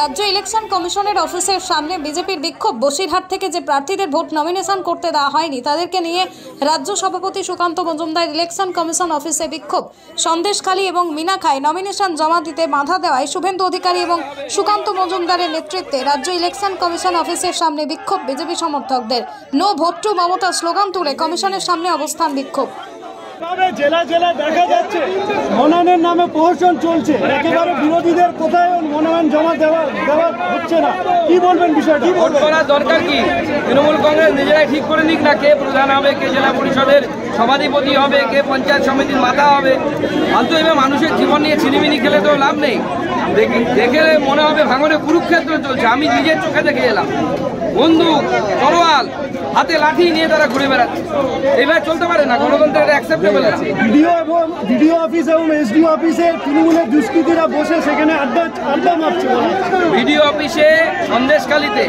রাজ্য ইলেকশন কমিশনের অফিসের সামনে বিজেপির বিক্ষোভ। বসিরহাট থেকে যে প্রার্থীদের ভোট নমিনেশন করতে দেওয়া হয়নি, তাদেরকে নিয়ে রাজ্য সভাপতি সুকান্ত মজুমদার ইলেকশন কমিশন অফিসে বিক্ষোভ। সন্দেশখালী এবং মিনাখায় নমিনেশন জমা দিতে বাধা দেওয়ায় শুভেন্দু অধিকারী এবং সুকান্ত মজুমদারের নেতৃত্বে রাজ্য ইলেকশন কমিশন অফিসের সামনে বিক্ষোভ বিজেপি সমর্থকদের। No vote to Mamata slogan তুলে কমিশনের সামনে অবস্থান বিক্ষোভ। জেলা জেলা দেখা যাচ্ছে। মনোনয়নের নামে প্রহসন চলছে। একেবারে বিরোধীদের কোথায় মনোনয়ন জমা দেওয়া দেওয়া হচ্ছে না। কি বলবেন বিষয়টা? দরকার কি? তৃণমূল কংগ্রেস নিজেরাই ঠিক করে নিক না কে প্রধান হবে, কে জেলা পরিষদের সভাধিপতি হবে, কে পঞ্চায়েত সমিতির মাথা হবে। হয়তো এবার মানুষের জীবন নিয়ে ছিনিমিনি খেলে তো লাভ নেই। দেখে দেখে মনে হবে ভাঙনে কুরুক্ষেত্র চলছে। আমি নিজের চোখে দেখে এলাম। বন্দুক তরোয়াল হাতে লাঠি নিয়ে তারা ঘুরে বেড়াচ্ছে। এবার চলতে পারে না গণতন্ত্রের অ্যাকসেপ্টেবল আছে। ভিডিও এবং ভিডিও অফিস এবং এসডিও অফিসে তৃণমূলের দুষ্কৃতীরা বসে সেখানে আড্ডা আড্ডা মারছে বিডিও অফিসে সন্দেশখালিতে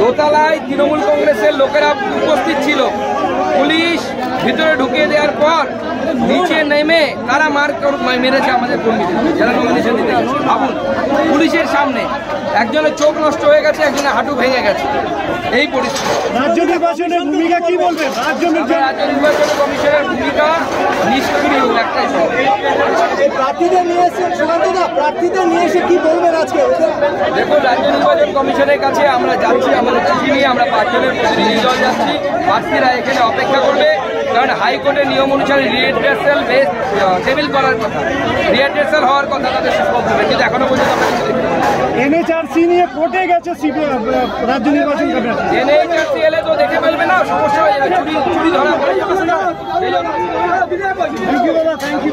দোতলায় তৃণমূল কংগ্রেসের লোকেরা উপস্থিত ছিল। পুলিশ ভিতরে ঢুকিয়ে দেওয়ার পর নিচে নেমে তারা মার কর- মেরেছে আমাদের কর্মীদের। যারা নমিনেশন দিতে ভাবুন পুলিশের সামনে একজনের চোখ নষ্ট হয়ে গেছে একজনের হাঁটু ভেঙে গেছে। এই পরিস্থিতি। রাজ্য নির্বাচনের ভূমিকা কি বলবেন? রাজ্য আমরা নির্বাচন কমিশনের ভূমিকা নিষ্ক্রিয় একটাই প্রার্থীদের নিয়ে এসে সুকান্তদা প্রার্থীদের নিয়ে এসে কি বলবেন আজকে? দেখুন রাজ্য নির্বাচন কমিশনের কাছে আমরা যাচ্ছি আমাদের চিঠি নিয়ে আমরা পাঁচজনের প্রতিনিধি দল যাচ্ছি। প্রার্থীরা এখানে অপেক্ষা করবে। কারণ হাইকোর্টের নিয়ম অনুসারে রিএড্রেসাল বেস টেবিল করার কথা। রিএড্রেসাল হওয়ার কথা তাদের সুযোগ দেবে কিন্তু এখনও পর্যন্ত আমরা কিছু দেখতে এনএচআরসি নিয়ে কোর্টে গেছে রাজ্য নির্বাচন কমিশন। NHRC এলে তো দেখে ফেলবে না সমস্যা হয়ে যাবে চুরি চুরি ধরা পড়ে যাবে। থ্যাংক ইউ দাদা থ্যাংক ইউ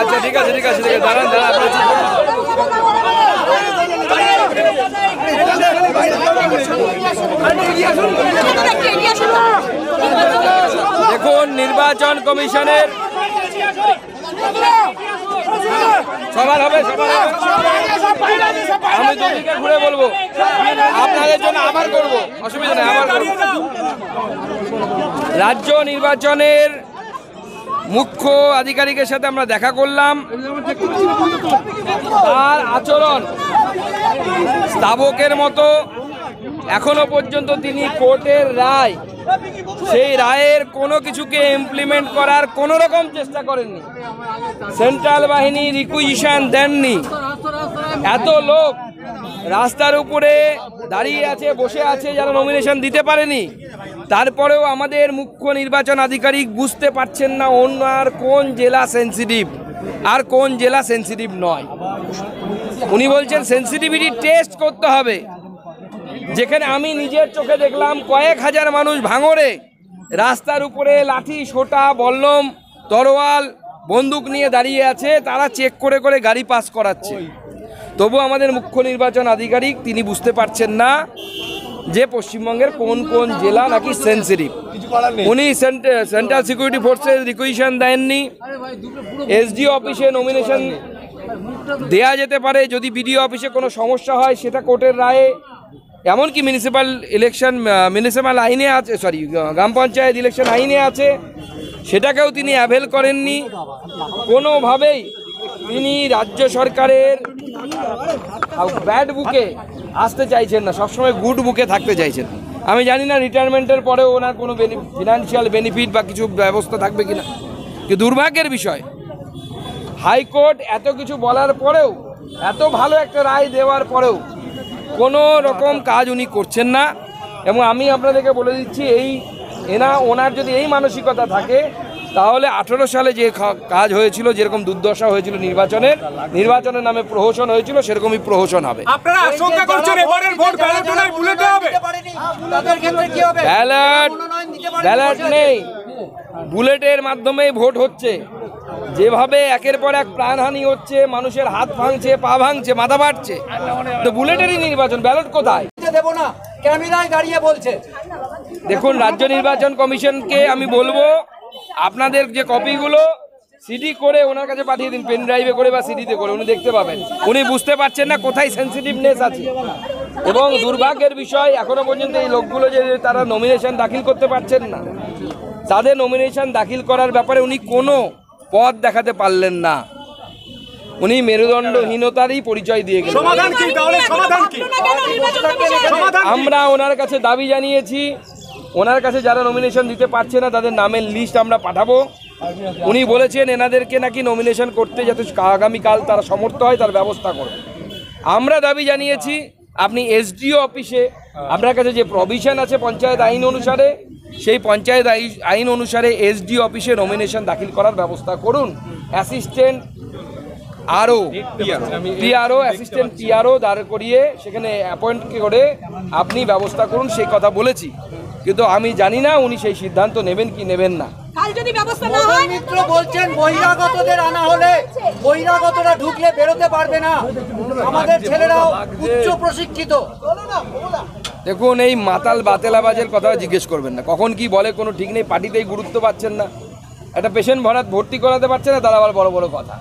আচ্ছা ঠিক আছে ঠিক আছে দাঁড়ান দাঁড়ান দেখুন, নির্বাচন কমিশনের সবার হবে আমি দুদিকে ঘুরে বলব। আপনাদের জন্য আবার করব। অসুবিধা নেই, আবার রাজ্য নির্বাচনের মুখ্য আধিকারিকের সাথে আমরা দেখা করলাম। তার আচরণ স্থাবকের মতো। এখনও পর্যন্ত তিনি কোর্টের রায়, সেই রায়ের কোনো কিছুকে ইমপ্লিমেন্ট করার কোনো রকম চেষ্টা করেননি। সেন্ট্রাল বাহিনী রিকুইজিশন দেননি। এত লোক রাস্তার উপরে দাঁড়িয়ে আছে, বসে আছে যারা নমিনেশন দিতে পারেনি। তারপরেও আমাদের মুখ্য নির্বাচন আধিকারিক বুঝতে পারছেন না অন্য আর কোন জেলা সেন্সিটিভ আর কোন জেলা সেন্সিটিভ নয়। উনি বলছেন সেন্সিটিভিটি টেস্ট করতে হবে। যেখানে আমি নিজের চোখে দেখলাম কয়েক হাজার মানুষ ভাঙরে রাস্তার উপরে লাঠি, সোটা, বল্লম, তরোয়াল, বন্দুক নিয়ে দাঁড়িয়ে আছে, তারা চেক করে করে গাড়ি পাস করাচ্ছে। তবু আমাদের মুখ্য নির্বাচন আধিকারিক তিনি বুঝতে পারছেন না যে পশ্চিমবঙ্গের কোন কোন জেলা নাকি সেন্সিটিভ উনি সেন্ট্রাল সিকিউরিটি ফোর্সের রিকুইশন দেননি। এসডি অফিসে নমিনেশন দেয়া যেতে পারে। যদি বিডিও অফিসে কোনো সমস্যা হয় সেটা কোর্টের রায়ে। এমনকি মিউনিসিপ্যাল ইলেকশন মিউনিসিপ্যাল আইনে আছে সরি গ্রাম পঞ্চায়েত ইলেকশন আইনে আছে। সেটাকেও তিনি অ্যাভেল করেননি। কোনোভাবেই তিনি রাজ্য সরকারের ব্যাড বুকে আসতে চাইছেন না, সবসময় গুড বুকে থাকতে চাইছেন। আমি জানি না রিটায়ারমেন্টের পরেও ওনার কোনো ফিনান্সিয়াল বেনিফিট বা কিছু ব্যবস্থা থাকবে কিনা। কিন্তু দুর্ভাগ্যের বিষয়, হাইকোর্ট এত কিছু বলার পরেও, এত ভালো একটা রায় দেওয়ার পরেও কোনো রকম কাজ উনি করছেন না। এবং আমি আপনাদেরকে বলে দিচ্ছি, এই এনা ওনার যদি এই মানসিকতা থাকে তাহলে আঠেরো সালে যে কাজ হয়েছিল যেরকম দুর্দশা হয়েছিল নির্বাচনের নির্বাচনের নামে প্রহসন হয়েছিল সেরকমই প্রহসন হবে। আপনারা আশঙ্কা করছেন এবারের ভোট ব্যালট নয় হবে? তাদের ক্ষেত্রে কি হবে? ব্যালট মনোনয়ন দিতে পারেনি, ব্যালট নেই। বুলেটের মাধ্যমেই ভোট হচ্ছে। যেভাবে একের পর এক প্রাণহানি হচ্ছে মানুষের হাত ভাঙছে পা ভাঙছে মাথা বাড়ছে তো বুলেটেরই নির্বাচন ব্যালট কোথায়? দেবো না ক্যামেরায় দাঁড়িয়ে বলছে। দেখুন রাজ্য নির্বাচন কমিশনকে আমি বলব আপনাদের যে কপিগুলো সিডি করে ওনার কাছে পাঠিয়ে দিন পেন ড্রাইভে করে বা সিডিতে করে উনি দেখতে পাবেন। উনি বুঝতে পারছেন না কোথায় সেন্সিটিভনেস আছে। এবং দুর্ভাগ্যের বিষয় এখনও পর্যন্ত এই লোকগুলো যে তারা নমিনেশন দাখিল করতে পারছেন না। তাদের নমিনেশন দাখিল করার ব্যাপারে উনি কোনো পথ দেখাতে পারলেন না। উনি মেরুদণ্ডহীনতারই পরিচয় দিয়ে গেলেন। সমাধান কি তাহলে? সমাধান কি? সমাধান কি? আমরা ওনার কাছে দাবি জানিয়েছি ওনার কাছে যারা নমিনেশন দিতে পারছে না তাদের নামের লিস্ট আমরা পাঠাবো। উনি বলেছেন এনাদেরকে নাকি নমিনেশন করতে যাতে আগামীকাল তারা সমর্থ হয় তার ব্যবস্থা করবে আমরা দাবি জানিয়েছি আপনি এসডিও অফিসে আপনার কাছে যে প্রভিশন আছে পঞ্চায়েত আইন অনুসারে সেই পঞ্চায়েত আই- আইন অনুসারে এসডিও অফিসে নমিনেশন দাখিল করার ব্যবস্থা করুন। অ্যাসিস্ট্যান্ট আরও পিআরও অ্যাসিস্ট্যান্ট পিআরও দাঁড় করিয়ে সেখানে অ্যাপয়েন্ট করে আপনি ব্যবস্থা করুন সেই কথা বলেছি। কিন্তু আমি জানি না উনি সেই সিদ্ধান্ত নেবেন কি নেবেন না। কাল যদি ব্যবস্থা না মদন হয় মিত্র বলছেন বহিরাগতদের আনা হলে বহিরাগতরা ঢুকলে বেরোতে পারবে না। আমাদের ছেলেরাও উচ্চ প্রশিক্ষিত। দেখুন এই মাতাল বাতেলাবাজের কথা জিজ্ঞেস করবেন না। কখন কি বলে কোনো ঠিক নেই পার্টিতেই গুরুত্ব পাচ্ছেন না। একটা পেশেন্ট ভরাত ভর্তি করাতে পারছে না তারা আবার বড় বড় কথা।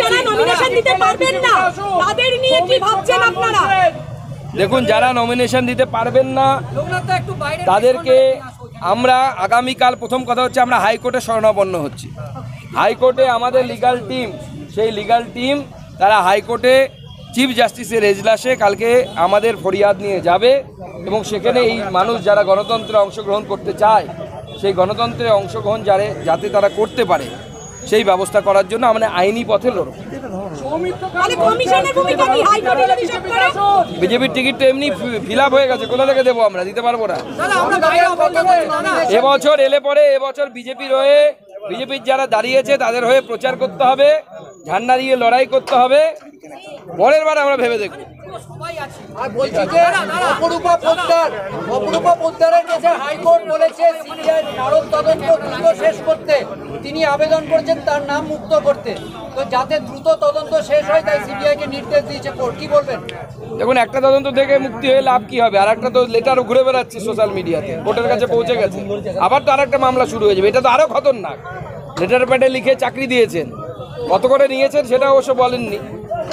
যারা নমিনেশন দিতে পারবেন না। তাদের নিয়ে কি ভাবছেন আপনারা? দেখুন যারা নমিনেশন দিতে পারবেন না তাদেরকে আমরা আগামীকাল প্রথম কথা হচ্ছে আমরা হাইকোর্টে শরণাপন্ন হচ্ছি। হাইকোর্টে আমাদের লিগাল টিম সেই লিগাল টিম তারা হাইকোর্টে চিফ জাস্টিসের এজলাসে কালকে আমাদের ফরিয়াদ নিয়ে যাবে এবং সেখানে এই মানুষ যারা গণতন্ত্রে অংশগ্রহণ করতে চায় সেই গণতন্ত্রে অংশগ্রহণ যারে যাতে তারা করতে পারে সেই ব্যবস্থা করার জন্য আমরা আইনি পথে লড়ব। বিজেপির টিকিট তো এমনি ফিল আপ হয়ে গেছে। কোথা থেকে দেবো আমরা? দিতে পারব না। এবছর এলে পরে এবছর বিজেপির হয়ে বিজেপির যারা দাঁড়িয়েছে তাদের হয়ে প্রচার করতে হবে। ঝান্ডা দিয়ে লড়াই করতে হবে। পরের বার আমরা ভেবে দেখব। আর বলছি যে অপরূপা পোদ্দার অপরূপা পোদ্দারের কাছে হাইকোর্ট বলেছে সিবিআই নারদ তদন্ত দ্রুত শেষ করতে। তিনি আবেদন করেছেন তার নাম মুক্ত করতে। তো যাতে দ্রুত তদন্ত শেষ হয় তাই সিবিআই কে নির্দেশ দিয়েছে কোর্ট। কি বলবেন? দেখুন একটা তদন্ত থেকে মুক্তি হয়ে লাভ কি হবে? আর একটা তো লেটারও ঘুরে বেড়াচ্ছে সোশ্যাল মিডিয়াতে কোর্টের কাছে পৌঁছে গেছে। আবার তো আরেকটা মামলা শুরু হয়ে যাবে। এটা তো আরও খতরনাক। লেটার প্যাডে লিখে চাকরি দিয়েছেন। কত করে নিয়েছেন সেটা অবশ্য বলেননি।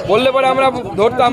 বললে পরে আমরা ধরতাম।